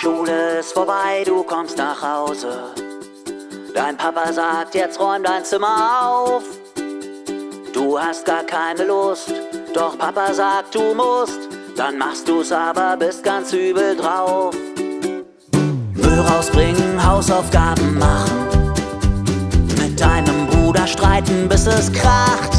Schule ist vorbei, du kommst nach Hause. Dein Papa sagt, jetzt räum dein Zimmer auf. Du hast gar keine Lust, doch Papa sagt, du musst. Dann machst du's aber, bist ganz übel drauf. Müll rausbringen, Hausaufgaben machen. Mit deinem Bruder streiten, bis es kracht.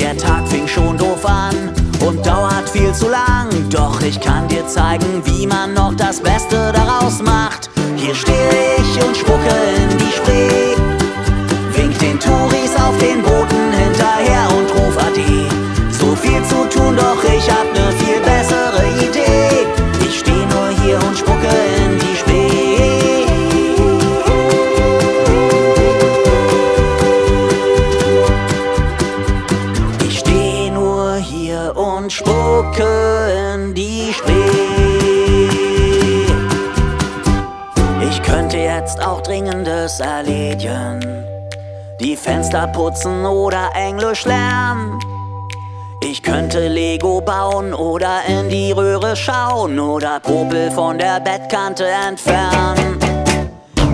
Der Tag fing schon doof an und dauert viel zu lang. Doch ich kann dir zeigen, wie man noch das Beste daraus macht. Hier stehe ich und spucke in die Spree. Wink den Touris auf den Booten hinterher und ruf Ade. So viel zu tun, doch ich hab ne und spucke in die Spree. Ich könnte jetzt auch Dringendes erledigen. Die Fenster putzen oder Englisch lernen. Ich könnte Lego bauen oder in die Röhre schauen oder Popel von der Bettkante entfernen.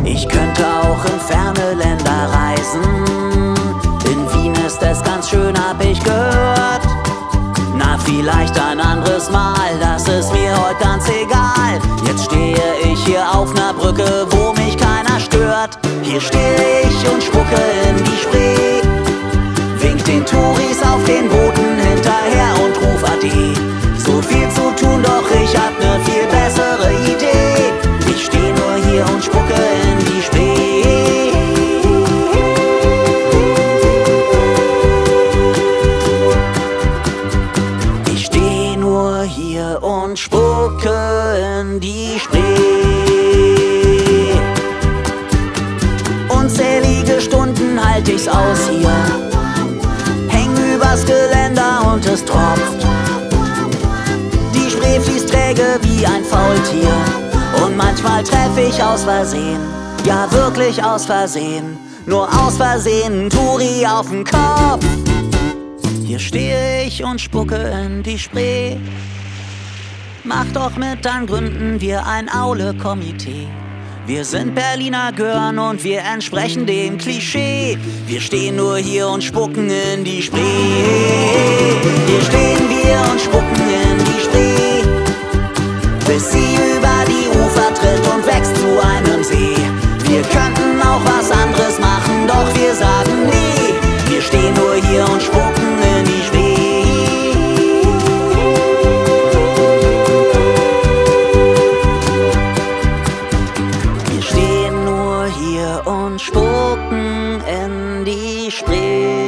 Ich könnte auch in ferne Länder reisen. Vielleicht ein anderes Mal, das ist mir heute ganz egal. Jetzt stehe ich hier auf ner Brücke, wo mich keiner stört. Hier stehe ich und spucke in die Spree. Aus hier. Häng übers Geländer und es tropft. Die Spree fließt träge wie ein Faultier. Und manchmal treff ich aus Versehen, ja wirklich aus Versehen, nur aus Versehen Turi auf den Kopf. Hier stehe ich und spucke in die Spree. Mach doch mit, dann gründen wir ein Aule-Komitee. Wir sind Berliner Görn und wir entsprechen dem Klischee. Wir stehen nur hier und spucken in die Spree. Hier stehen wir und spucken in die Spree. Bis sie über die Ufer tritt und wächst zu einem See. Wir könnten und spucken in die Spree.